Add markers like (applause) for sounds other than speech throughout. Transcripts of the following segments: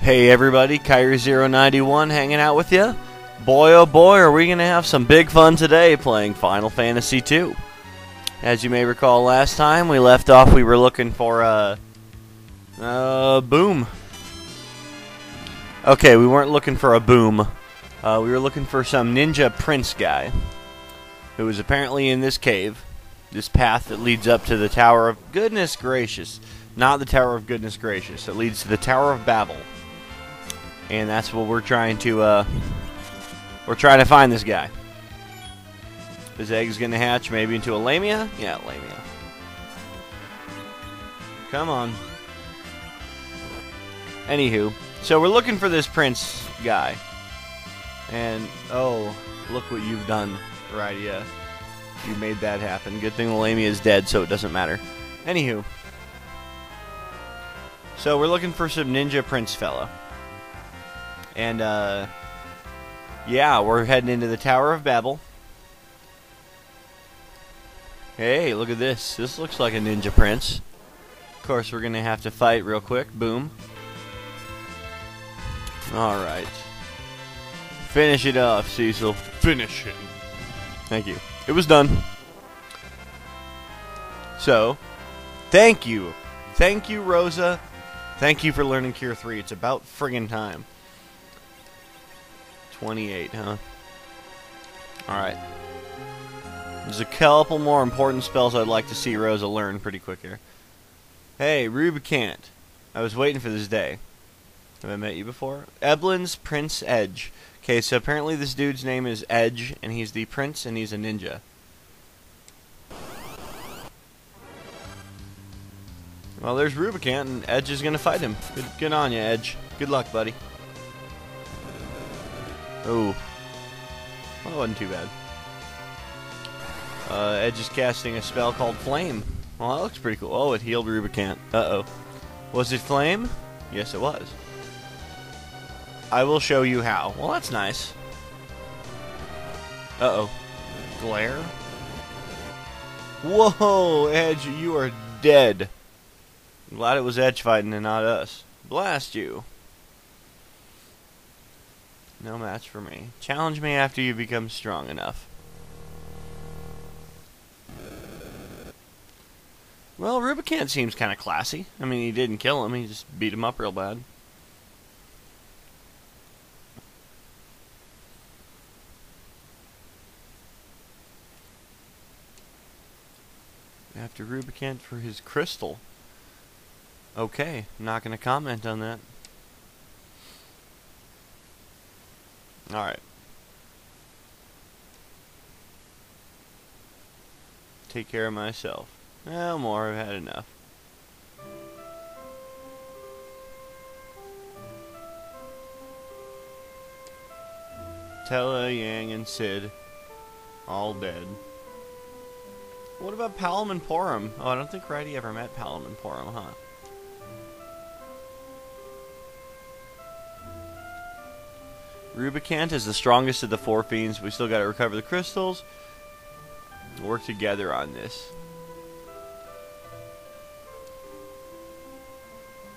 Hey everybody, Kairi091 hanging out with you. Boy oh boy, are we going to have some big fun today playing Final Fantasy II. As you may recall last time, we left off, we were looking for a. Uh, uh, boom. Okay, we weren't looking for a boom. Uh, we were looking for some ninja prince guy who was apparently in this cave, this path that leads up to the Tower of Goodness Gracious. Not the Tower of Goodness Gracious. It leads to the Tower of Bab-il. And that's what we're trying to, uh, we're trying to find this guy. His egg's gonna hatch maybe into a Lamia? Yeah, Lamia. Come on. Anywho, so we're looking for this prince guy. And, oh, look what you've done, Rydia. You made that happen. Good thing the Lamia is dead, so it doesn't matter. Anywho. So we're looking for some ninja prince fella. And, uh, yeah, we're heading into the Tower of Bab-il. Hey, look at this. This looks like a ninja prince. Of course, we're going to have to fight real quick. Boom. Alright. Finish it off, Cecil. Finish it. Thank you. It was done. So, thank you. Thank you, Rosa. Thank you for learning Cure 3. It's about friggin' time. 28, huh? Alright. There's a couple more important spells I'd like to see Rosa learn pretty quick here. Hey, Rubicant. I was waiting for this day. Have I met you before? Eblan's Prince Edge. Okay, so apparently this dude's name is Edge, and he's the prince, and he's a ninja. Well, there's Rubicant, and Edge is going to fight him. Good, good on you, Edge. Good luck, buddy. Oh. Well, that wasn't too bad. Uh, Edge is casting a spell called Flame. Well, that looks pretty cool. Oh, it healed Rubicant. Uh-oh. Was it Flame? Yes, it was. I will show you how. Well, that's nice. Uh-oh. Glare? Whoa, Edge, you are dead. I'm glad it was Edge fighting and not us. Blast you. No match for me. Challenge me after you become strong enough. Well, Rubicant seems kind of classy. I mean, he didn't kill him, he just beat him up real bad. After Rubicant for his crystal. Okay, not going to comment on that. Alright. Take care of myself. No more, I've had enough. Tellah, Yang, and Cid. All dead. What about Palom and Porum? Oh, I don't think Rydia ever met Palom and Porum, huh? Rubicant is the strongest of the four fiends. We still gotta recover the crystals. Work together on this.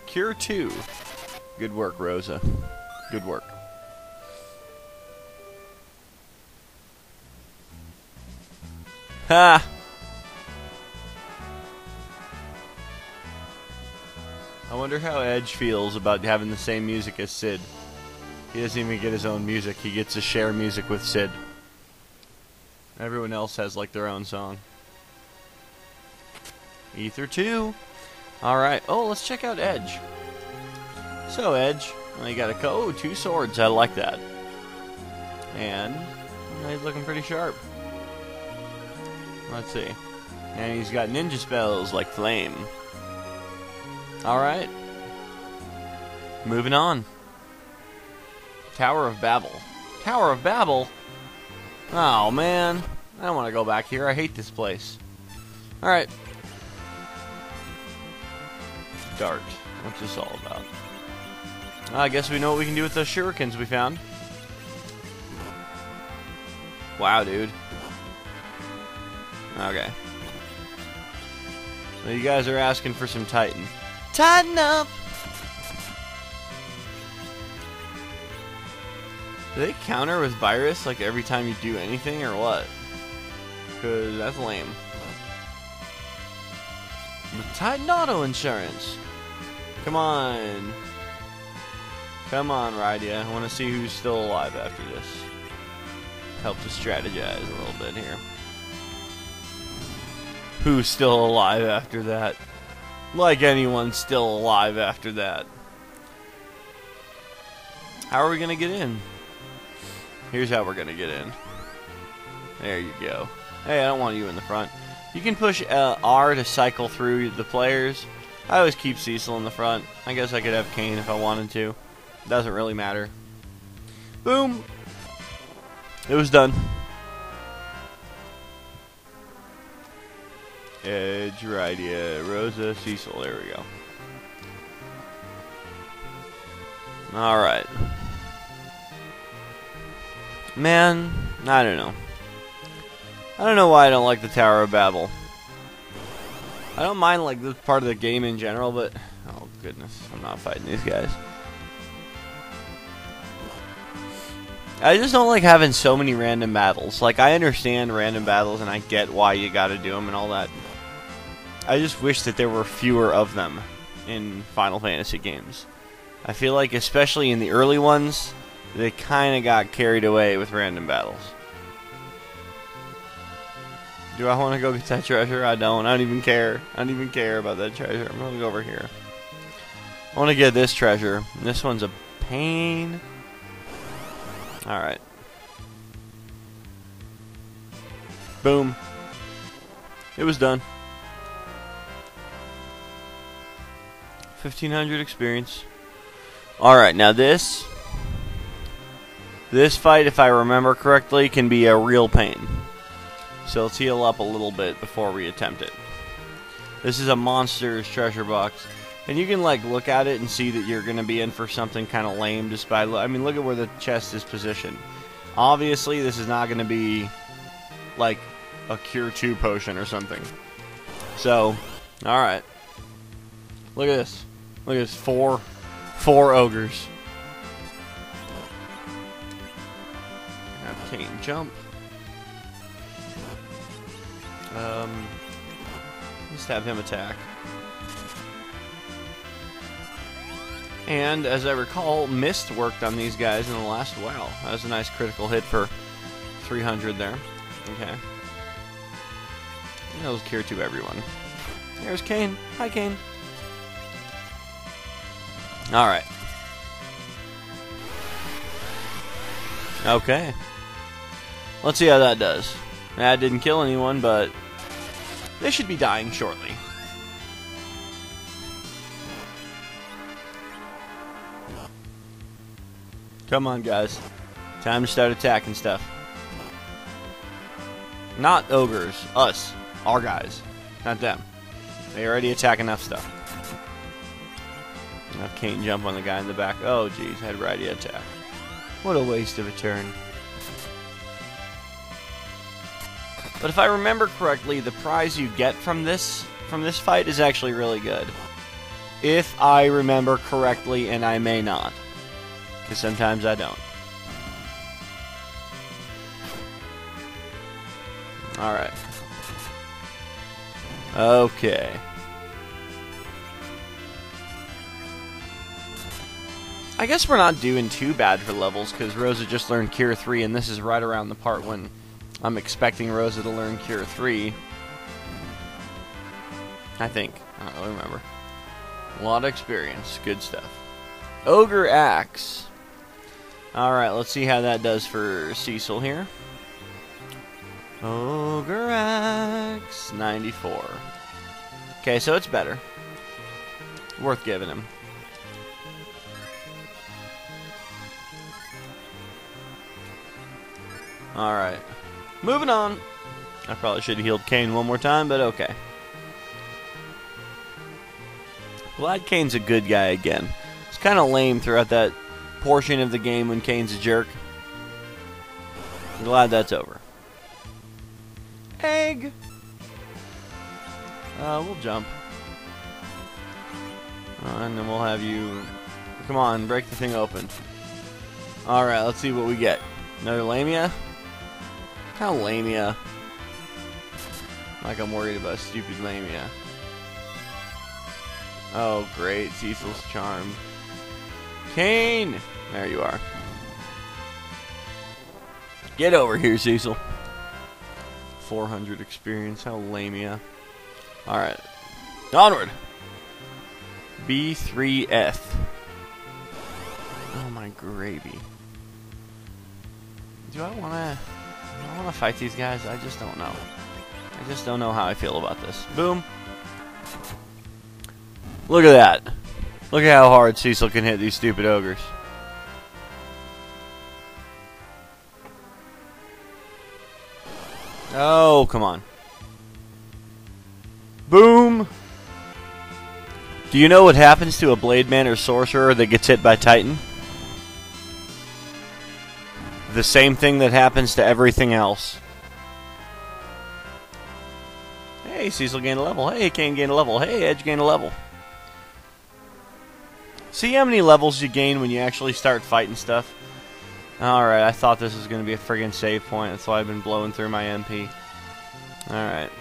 Cure 2. Good work, Rosa. Good work. Ha! I wonder how Edge feels about having the same music as Cid. He doesn't even get his own music. He gets to share music with Cid. Everyone else has like their own song. Ether 2. Alright. Oh, let's check out Edge. So, Edge. Well, you got a co. Oh, two swords. I like that. And he's looking pretty sharp. Let's see. And he's got ninja spells like flame. Alright. Moving on. Tower of Bab-il. Tower of Bab-il? Oh, man. I don't want to go back here. I hate this place. Alright. Dart. What's this all about? I guess we know what we can do with those shurikens we found. Wow, dude. Okay. Well, you guys are asking for some Titan. Tighten up! Do they counter with virus like every time you do anything or what? Cause that's lame. Titan Auto Insurance. Come on. Come on, Rydia. I want to see who's still alive after this. Help to strategize a little bit here. Who's still alive after that? Like anyone's still alive after that. How are we gonna get in? Here's how we're gonna get in. There you go. Hey, I don't want you in the front. You can push uh, R to cycle through the players. I always keep Cecil in the front. I guess I could have Kain if I wanted to. Doesn't really matter. Boom! It was done. Edge, right, yeah. Rosa, Cecil, there we go. Alright. Man, I don't know. I don't know why I don't like the Tower of Bab-il. I don't mind like this part of the game in general, but oh goodness, I'm not fighting these guys. I just don't like having so many random battles. Like I understand random battles and I get why you got to do them and all that. I just wish that there were fewer of them in Final Fantasy games. I feel like especially in the early ones, they kind of got carried away with random battles. Do I want to go get that treasure? I don't. I don't even care. I don't even care about that treasure. I'm going to go over here. I want to get this treasure. This one's a pain. Alright. Boom. It was done. 1500 experience. Alright, now this this fight, if I remember correctly, can be a real pain. So let's heal up a little bit before we attempt it. This is a monster's treasure box. And you can like look at it and see that you're going to be in for something kind of lame just by I mean look at where the chest is positioned. Obviously this is not going to be like a cure 2 potion or something. So, all right. Look at this. Look at this four four ogres. Jump. Um, just have him attack. And as I recall, Mist worked on these guys in the last wow. That was a nice critical hit for 300 there. Okay. That was cure to everyone. There's Kain. Hi, Kain. Alright. Okay. Let's see how that does. That didn't kill anyone, but they should be dying shortly. Come on, guys. Time to start attacking stuff. Not ogres. Us. Our guys. Not them. They already attack enough stuff. Enough Kain jump on the guy in the back. Oh, jeez. Had righty attack. What a waste of a turn. But if I remember correctly, the prize you get from this from this fight is actually really good. If I remember correctly, and I may not. Because sometimes I don't. Alright. Okay. I guess we're not doing too bad for levels, because Rosa just learned Cure 3, and this is right around the part when I'm expecting Rosa to learn Cure 3. I think. I don't really remember. A lot of experience. Good stuff. Ogre Axe. Alright, let's see how that does for Cecil here. Ogre Axe 94. Okay, so it's better. Worth giving him. Alright. Moving on. I probably should have healed Kain one more time, but okay. Glad Kain's a good guy again. It's kind of lame throughout that portion of the game when Kain's a jerk. I'm glad that's over. Egg! Uh, we'll jump. Uh, and then we'll have you... Come on, break the thing open. Alright, let's see what we get. Another Lamia? Of Lamia. Like I'm worried about stupid Lamia. Oh, great. Cecil's charm. Kain! There you are. Get over here, Cecil. 400 experience. How lamia. Alright. Onward! B3F. Oh my gravy. Do I wanna I wanna fight these guys? I just don't know. I just don't know how I feel about this. Boom. Look at that. Look at how hard Cecil can hit these stupid ogres. Oh, come on. Boom! Do you know what happens to a blade man or sorcerer that gets hit by Titan? The same thing that happens to everything else. Hey, Cecil gained a level. Hey, Kain gained a level. Hey, Edge gained a level. See how many levels you gain when you actually start fighting stuff? Alright, I thought this was going to be a friggin' save point. That's why I've been blowing through my MP. Alright.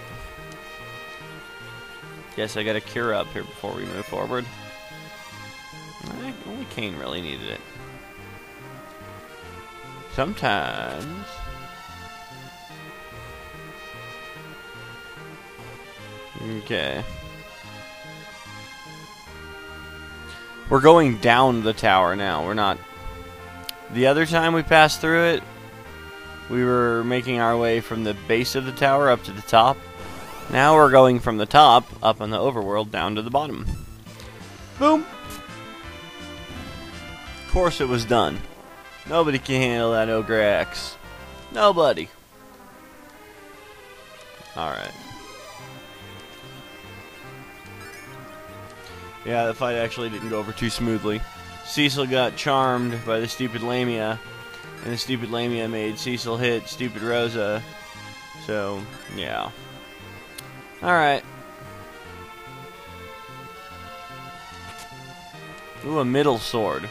Guess I gotta cure up here before we move forward. Only Kain really needed it. Sometimes... Okay. We're going down the tower now. We're not... The other time we passed through it, we were making our way from the base of the tower up to the top. Now we're going from the top, up on the overworld, down to the bottom. Boom! Of course it was done. Nobody can handle that Ogre Axe. Nobody. Alright. Yeah, the fight actually didn't go over too smoothly. Cecil got charmed by the stupid Lamia, and the stupid Lamia made Cecil hit stupid Rosa. So, yeah. Alright. Ooh, a middle sword.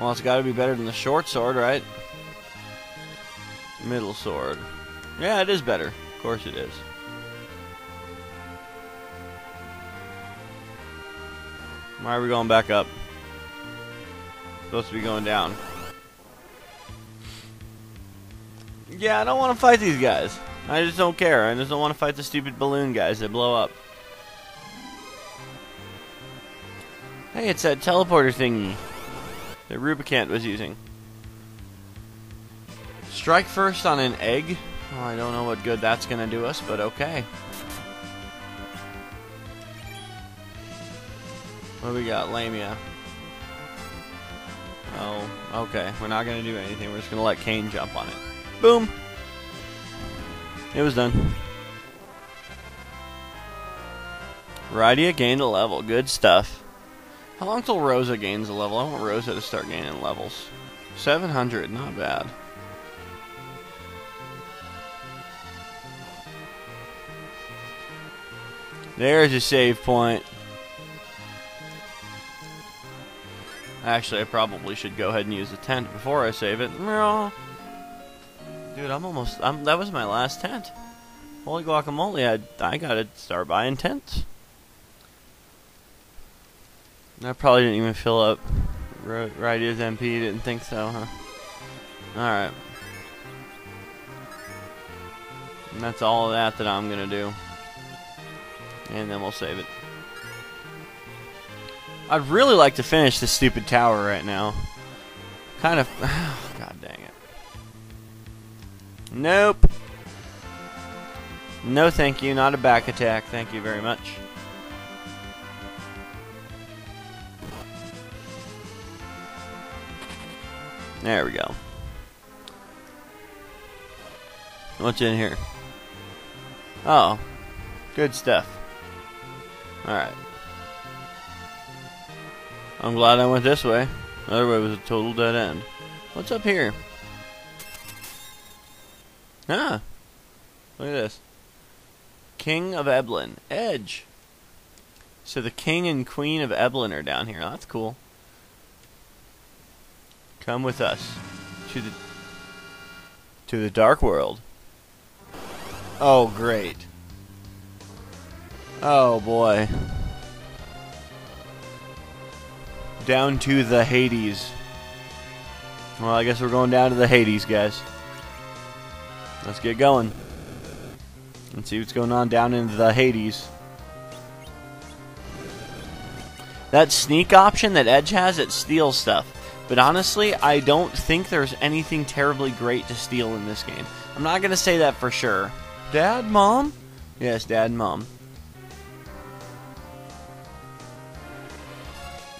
Well, it's got to be better than the short sword, right? Middle sword. Yeah, it is better. Of course it is. Why are we going back up? Supposed to be going down. Yeah, I don't want to fight these guys. I just don't care. I just don't want to fight the stupid balloon guys that blow up. Hey, it's that teleporter thingy that Rubicant was using. Strike first on an egg? Well, I don't know what good that's going to do us, but okay. What do we got? Lamia. Oh, okay. We're not going to do anything. We're just going to let Kain jump on it. Boom! It was done. Rydia gained a level. Good stuff. How long till Rosa gains a level? I want Rosa to start gaining levels. 700, not bad. There's a save point. Actually, I probably should go ahead and use the tent before I save it. Dude, I'm almost... I'm, that was my last tent. Holy guacamole, I, I gotta start buying tents. I probably didn't even fill up Rydia's MP, didn't think so, huh? Alright. And that's all of that that I'm gonna do. And then we'll save it. I'd really like to finish this stupid tower right now. Kind of... (sighs) God dang it. Nope. No thank you, not a back attack. Thank you very much. There we go. What's in here? Oh. Good stuff. Alright. I'm glad I went this way. The other way was a total dead end. What's up here? Ah. Look at this. King of Eblan. Edge. So the king and queen of Eblan are down here. That's cool. Come with us to the to the dark world. Oh, great. Oh boy. Down to the Hades. Well, I guess we're going down to the Hades, guys. Let's get going. And see what's going on down in the Hades. That sneak option that Edge has, it steals stuff. But honestly, I don't think there's anything terribly great to steal in this game. I'm not going to say that for sure. Dad, Mom? Yes, Dad and Mom.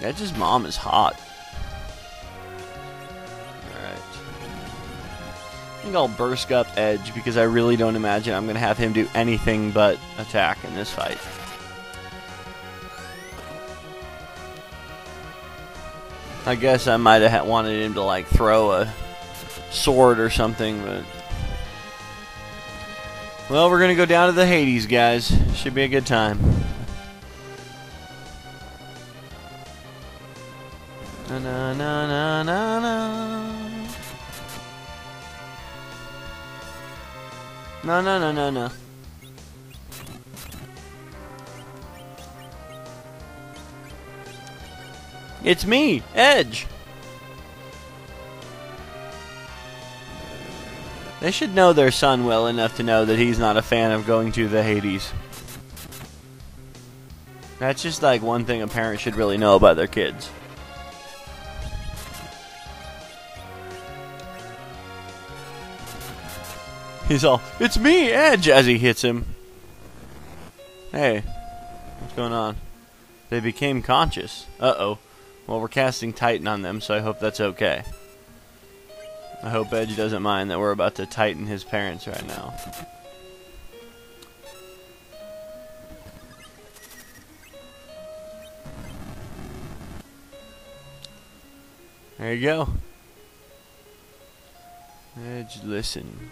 Edge's mom is hot. Alright. I think I'll burst up Edge because I really don't imagine I'm going to have him do anything but attack in this fight. I guess I might have wanted him to like throw a sword or something, but well, we're gonna go down to the Hades, guys. Should be a good time. Na na na na na. No no no no no. It's me, Edge. They should know their son well enough to know that he's not a fan of going to the Hades. That's just like one thing a parent should really know about their kids. He's all, it's me, Edge, as he hits him. Hey, what's going on? They became conscious. Uh oh. Well, we're casting Titan on them, so I hope that's okay. I hope Edge doesn't mind that we're about to tighten his parents right now. There you go. Edge, listen.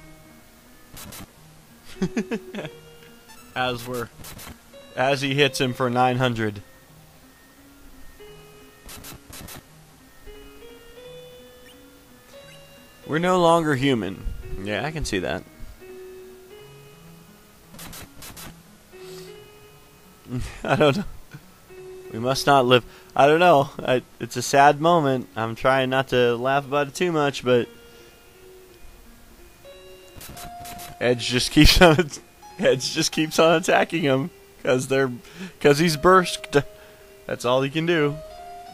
(laughs) as we're as he hits him for 900. We're no longer human. Yeah, I can see that. (laughs) I don't know. We must not live. I don't know. I, it's a sad moment. I'm trying not to laugh about it too much, but Edge just keeps (laughs) on. Edge just keeps on attacking him because they're because he's burst. That's all he can do.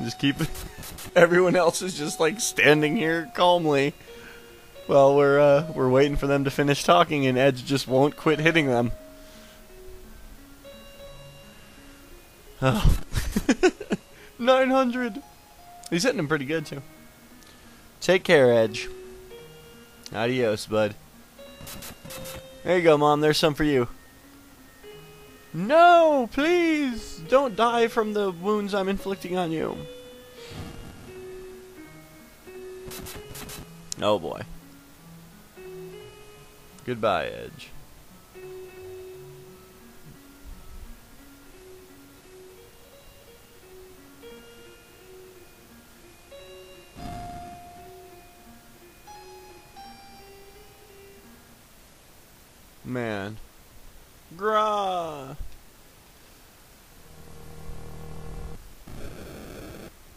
Just keep. (laughs) Everyone else is just like standing here calmly. Well, we're uh, we're waiting for them to finish talking, and Edge just won't quit hitting them. Oh. (laughs) 900! He's hitting them pretty good, too. Take care, Edge. Adios, bud. There you go, Mom. There's some for you. No, please! Don't die from the wounds I'm inflicting on you. Oh boy. Goodbye, Edge. Man. Grah!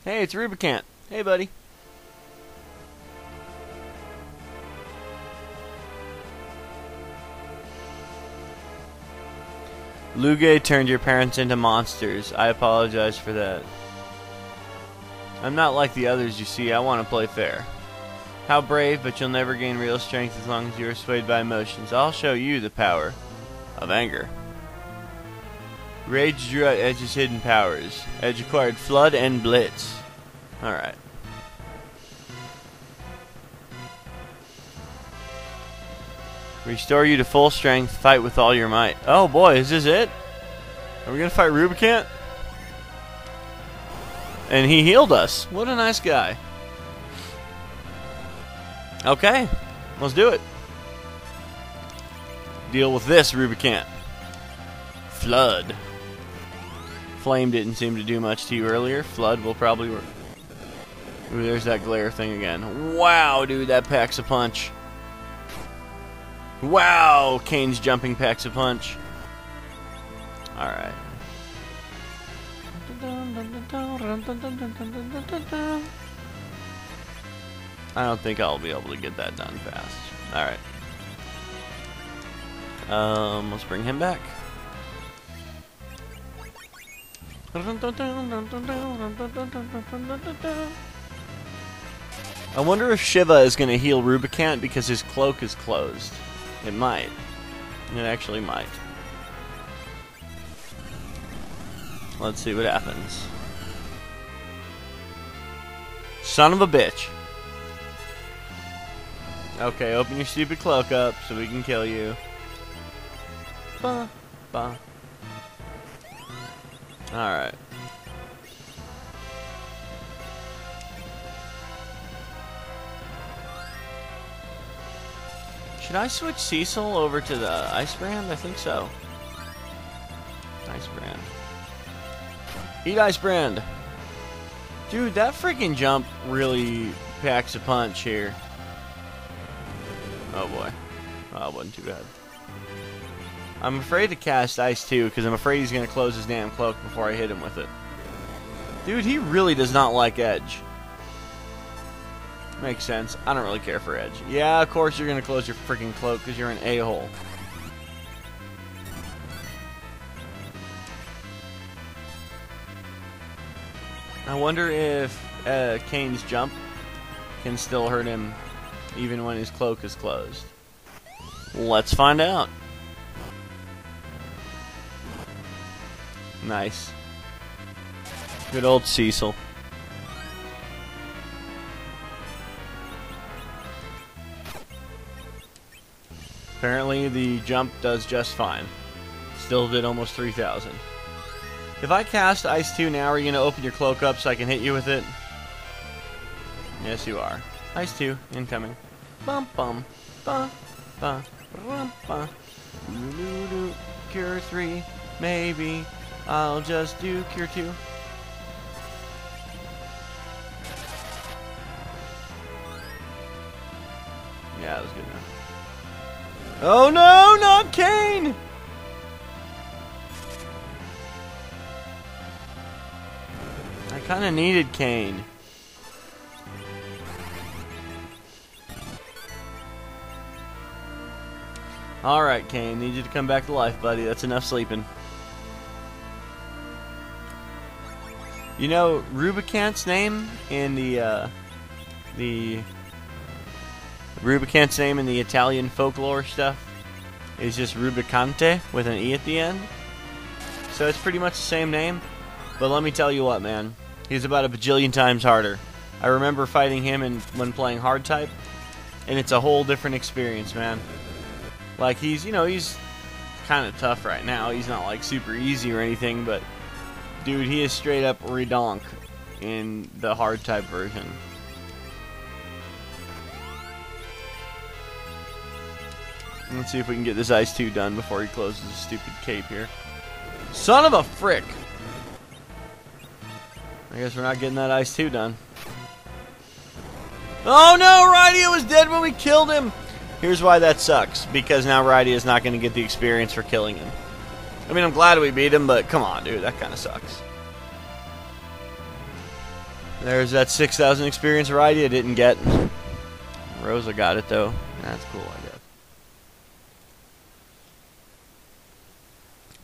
Hey, it's Rubicant. Hey, buddy. Luge turned your parents into monsters. I apologize for that. I'm not like the others, you see. I want to play fair. How brave, but you'll never gain real strength as long as you are swayed by emotions. I'll show you the power of anger. Rage drew out Edge's hidden powers. Edge acquired Flood and Blitz. Alright. Restore you to full strength. Fight with all your might. Oh boy, is this it? Are we gonna fight Rubicant? And he healed us. What a nice guy. Okay, let's do it. Deal with this, Rubicant. Flood. Flame didn't seem to do much to you earlier. Flood will probably work. Ooh, there's that glare thing again. Wow, dude, that packs a punch. Wow, Kain's jumping packs a punch. Alright. I don't think I'll be able to get that done fast. Alright. Um, let's bring him back. I wonder if Shiva is going to heal Rubicant because his cloak is closed. It might. It actually might. Let's see what happens. Son of a bitch. Okay, open your stupid cloak up so we can kill you. Ba, ba. Alright. Should I switch Cecil over to the Ice Brand? I think so. Ice Brand. Eat Ice Brand! Dude, that freaking jump really packs a punch here. Oh boy. Oh, it wasn't too bad. I'm afraid to cast Ice too, because I'm afraid he's going to close his damn cloak before I hit him with it. Dude, he really does not like Edge. Makes sense. I don't really care for Edge. Yeah, of course you're to close your freaking cloak because you're an a-hole. I wonder if uh, Kain's jump can still hurt him even when his cloak is closed. Let's find out. Nice. Good old Cecil. Apparently the jump does just fine. Still did almost 3,000. If I cast Ice 2 now, are you going to open your cloak up so I can hit you with it? Yes, you are. Ice 2, incoming. Bum bum. Ba ba rum ba. Doo doo Cure 3, maybe. I'll just do Cure 2. Yeah, that was good enough. Oh no, not Kain! I kind of needed Kain. Alright, Kain, need you to come back to life, buddy. That's enough sleeping. You know, Rubicant's name in the, uh, the Rubicant's name in the Italian folklore stuff is just Rubicante with an E at the end. So it's pretty much the same name. But let me tell you what, man. He's about a bajillion times harder. I remember fighting him in, when playing hard type, and it's a whole different experience, man. Like, he's, you know, he's kind of tough right now. He's not, like, super easy or anything, but, dude, he is straight up redonk in the hard type version. Let's see if we can get this Ice 2 done before he closes his stupid cape here. Son of a frick! I guess we're not getting that Ice 2 done. Oh no, Rydia was dead when we killed him! Here's why that sucks. Because now Rydia is not going to get the experience for killing him. I mean, I'm glad we beat him, but come on, dude. That kind of sucks. There's that 6,000 experience Rydia didn't get. Rosa got it, though. That's cool,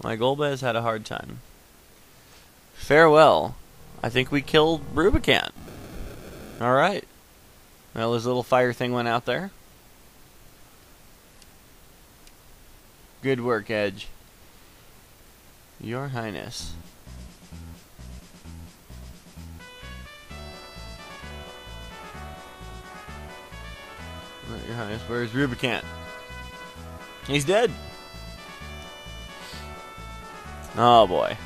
My Golbez had a hard time. Farewell. I think we killed Rubicant. Alright. Well, his little fire thing went out there. Good work, Edge. Your Highness. Your Highness, where's Rubicant? He's dead. Oh boy.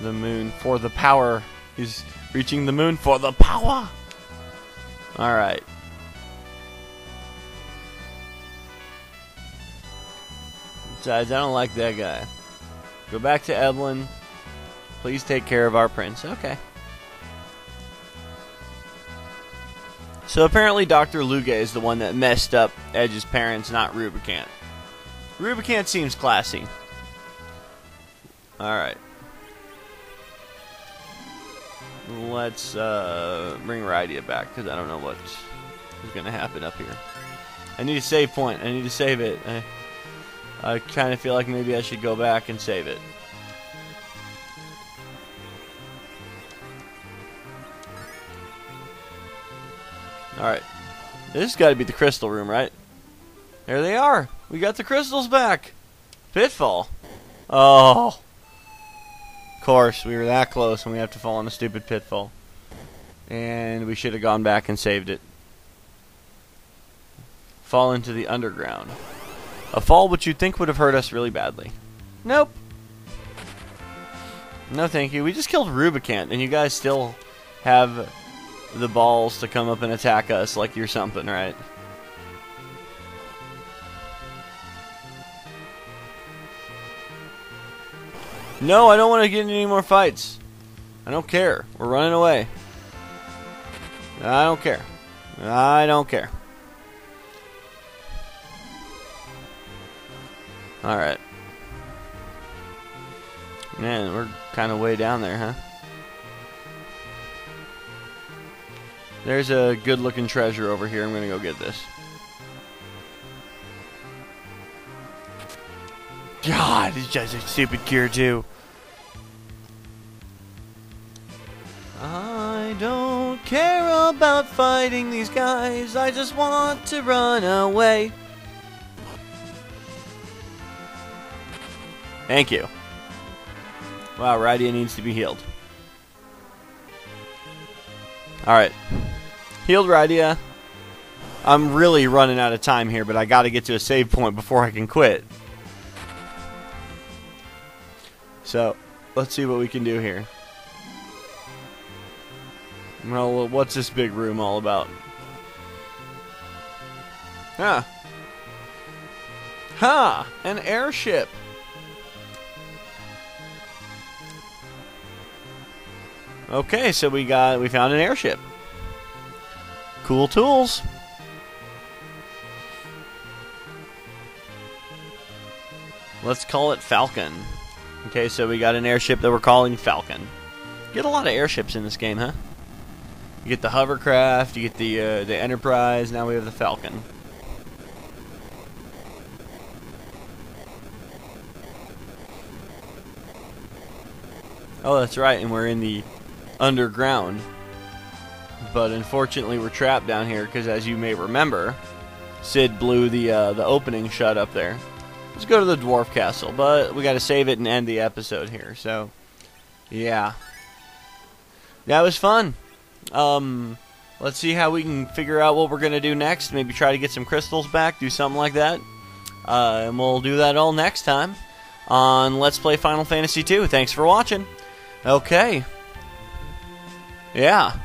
The moon for the power. He's reaching the moon for the power. Alright. Besides, I don't like that guy. Go back to Eblan. Please take care of our prince. Okay. So apparently Dr. Lugae is the one that messed up Edge's parents, not Rubicant. Rubicant seems classy. Alright. Let's uh, bring Rydia back, because I don't know what is going to happen up here. I need a save point. I need to save it. I, I kind of feel like maybe I should go back and save it. Alright. This has got to be the crystal room, right? There they are. We got the crystals back. Pitfall. Oh. Of course, we were that close and we have to fall in a stupid pitfall. And we should have gone back and saved it. Fall into the underground. A fall which you'd think would have hurt us really badly. Nope. No thank you. We just killed Rubicant and you guys still have the balls to come up and attack us like you're something, right? No, I don't want to get any more fights. I don't care. We're running away. I don't care. I don't care. Alright. Man, we're kind of way down there, huh? There's a good looking treasure over here. I'm to go get this. God, he's just a stupid gear too. I don't care about fighting these guys. I just want to run away. Thank you. Wow, Rydia needs to be healed. Alright. Healed Rydia. I'm really running out of time here, but I gotta get to a save point before I can quit. So, let's see what we can do here. Well, what's this big room all about? Huh. Huh, an airship. Okay, so we got we found an airship. Cool tools. Let's call it Falcon. Okay, so we got an airship that we're calling Falcon. Get a lot of airships in this game, huh? You get the hovercraft, you get the uh, the Enterprise. Now we have the Falcon. Oh, that's right, and we're in the underground. But unfortunately, we're trapped down here because, as you may remember, Cid blew the uh, the opening shut up there. Let's go to the dwarf castle, but we got to save it and end the episode here. So, yeah, that was fun. Um, let's see how we can figure out what we're gonna do next. Maybe try to get some crystals back, do something like that, uh, and we'll do that all next time on Let's Play Final Fantasy II. Thanks for watching. Okay. Yeah.